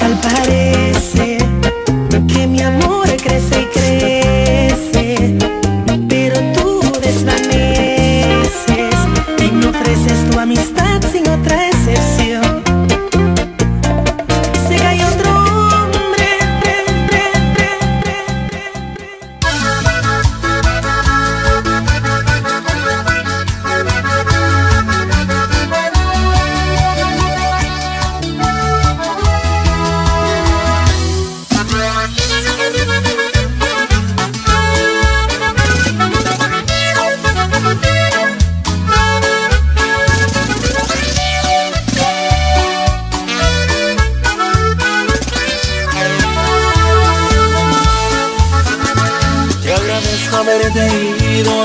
Al parecer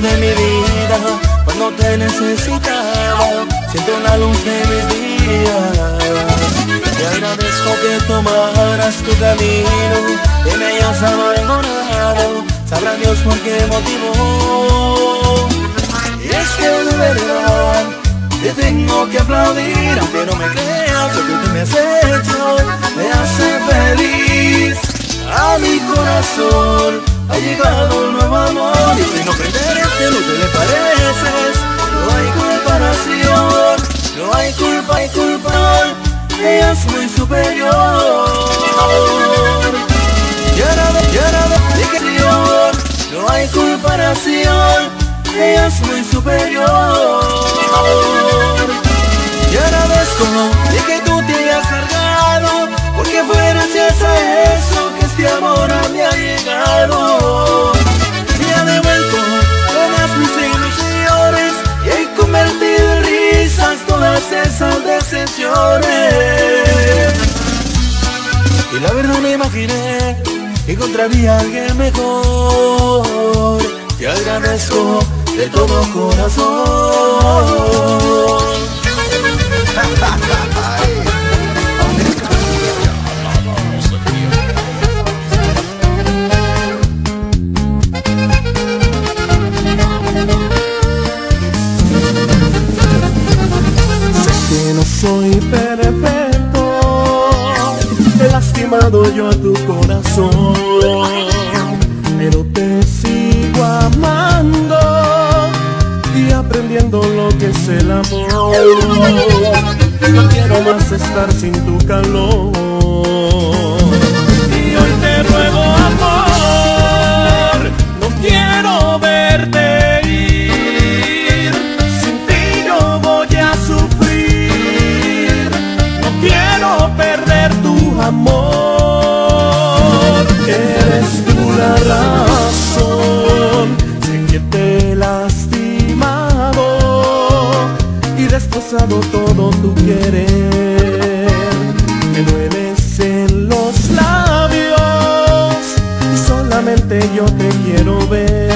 de mi vida, pues cuando te necesitaba, siento la luz de mis días. Te agradezco que tomaras tu camino y me hayas abandonado, sabrá Dios por qué motivo. Y es que de verdad te tengo que aplaudir, aunque no me creas lo que tú me has hecho, me hace feliz a mi corazón ha llegado un nuevo amor Y si no creerte no te le pareces No hay comparación, no hay culpa y culpa Ella es muy superior. Llorado, llorado, superior No hay comparación, ella es muy superior. Y ahora ves como Y la verdad me imaginé que encontraría a alguien mejor. Te agradezco de todo corazón. estar sin verte yo te quiero ver.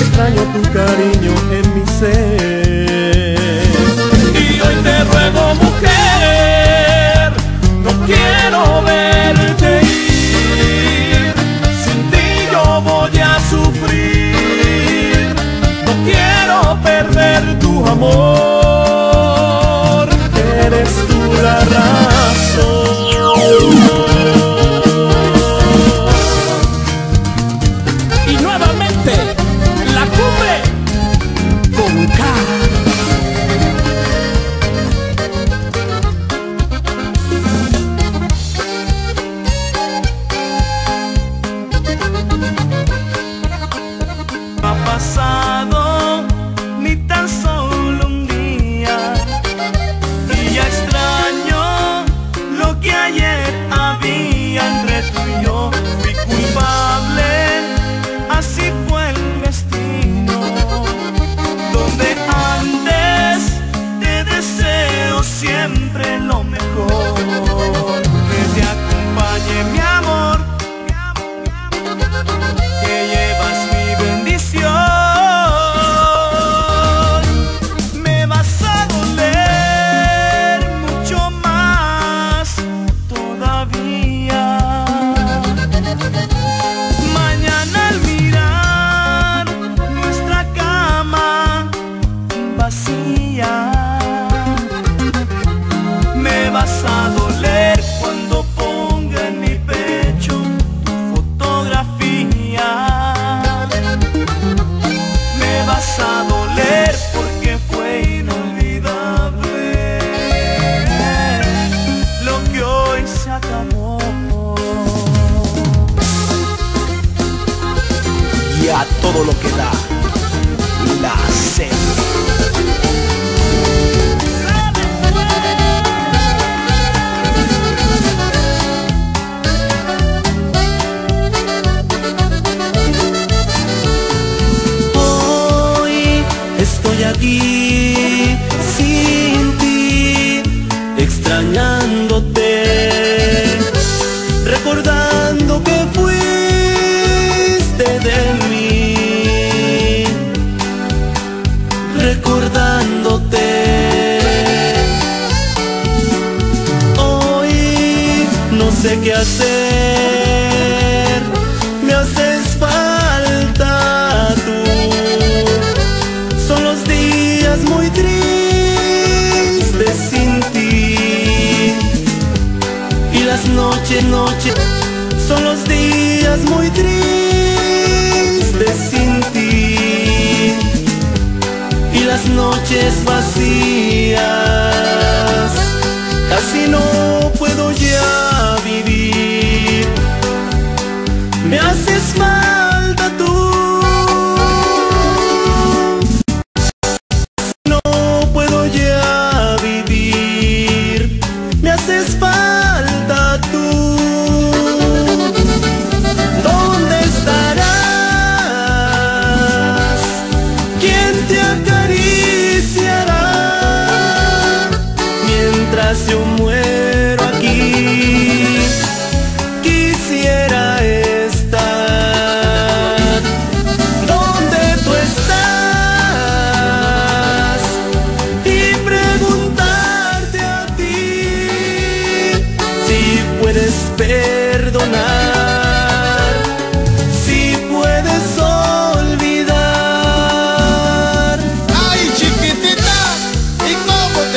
Extraño tu cariño en mi ser. Y hoy te ruego mujer, no quiero verte ir. Sin ti yo voy a sufrir. No quiero perder tu amor. Eres tú la razón. vas a doler porque fue inolvidable lo que hoy se acabó. Y a todo lo que da la sed. you.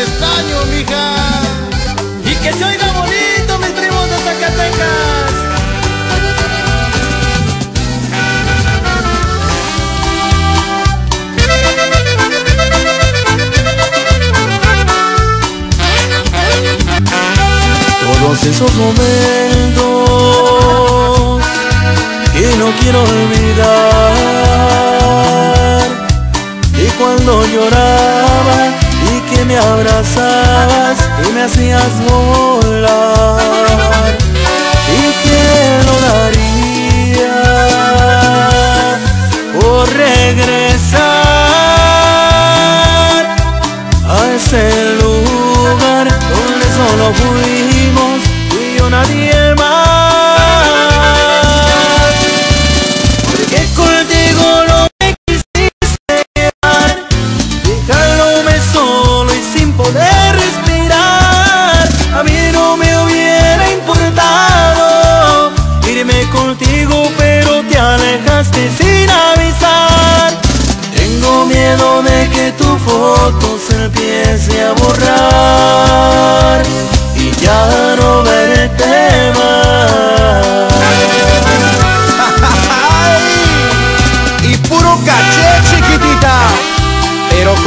te extraño, mija. Y que se oiga bonito, mis primos de Zacatecas. Todos esos momentos que no quiero olvidar y cuando lloraba que me abrazabas y me hacías volar. ¿Y que lo daría por regresar a ese lugar donde solo fuimos y yo nadie más?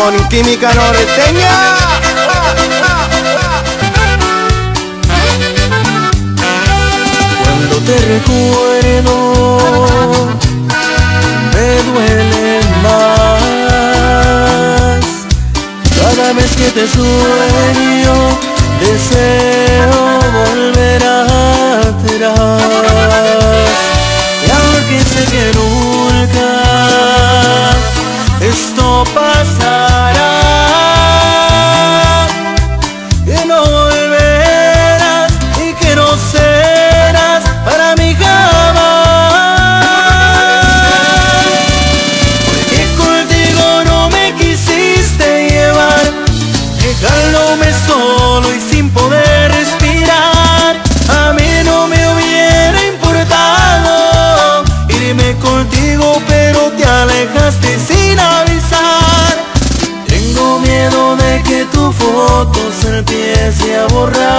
con química norteña. Cuando te recuerdo, me duele más. Cada vez que te sueño, deseo volver a atrás. sin avisar. Tengo miedo de que tu foto se empiece a borrar.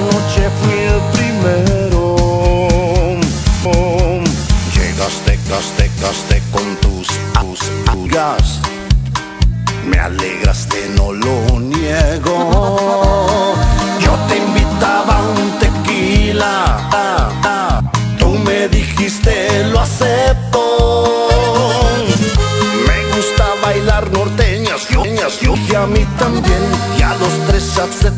noche fui el primero. Llegaste, gaste, gaste con tus tus Me alegraste, no lo niego. Yo te invitaba a un tequila. Tú me dijiste, lo acepto. Me gusta bailar norteñas, yo, yo, y a mí también. Y a los tres sets de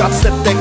shots that